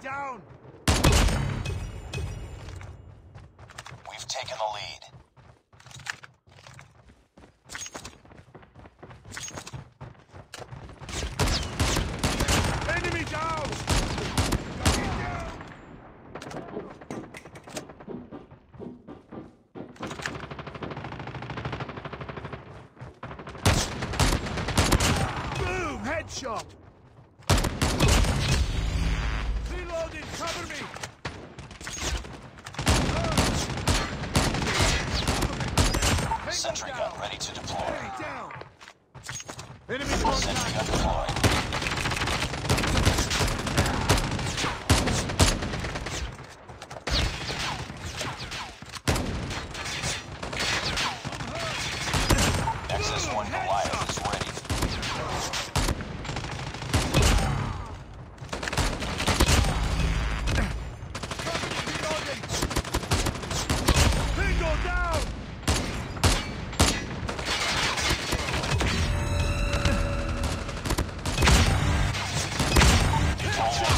down! We've taken the lead. Enemy down! Headshot! Reloading! Cover me! Sentry gun ready to deploy. Enemy down! Enemy Sentry gun deployed. Shut